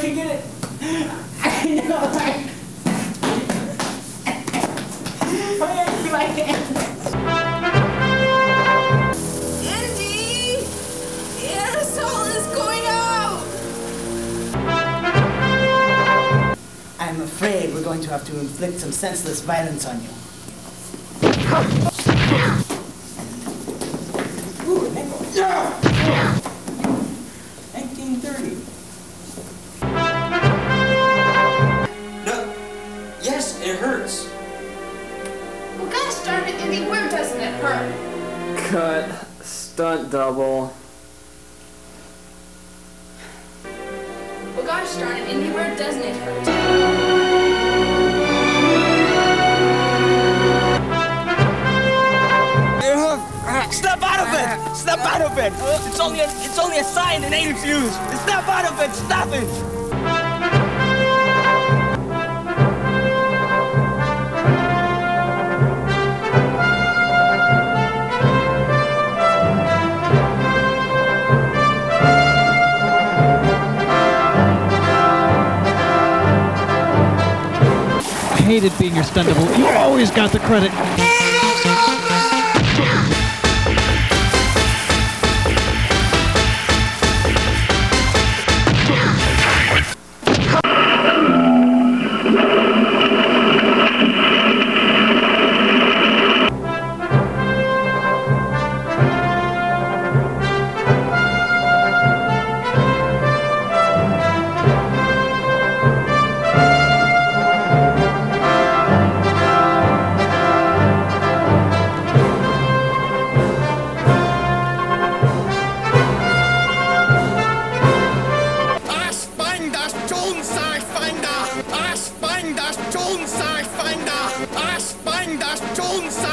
I can get it. I know. I... My hand, my hand. Indy! The aerosol is going out! I'm afraid we're going to have to inflict some senseless violence on you. Ooh, a nickel. 1930. Hurts. Well, gosh darn it, Indy, where doesn't it hurt? Cut. Stunt double. Well, gosh darn it, Indy, where doesn't it hurt? Snap out of it! Snap out of it! It's only a, it's only a sign the natives use. Snap out of it! Stop it! Hated being your stunt double. You always got the credit. Jones, Ash Ash Finders, Jones,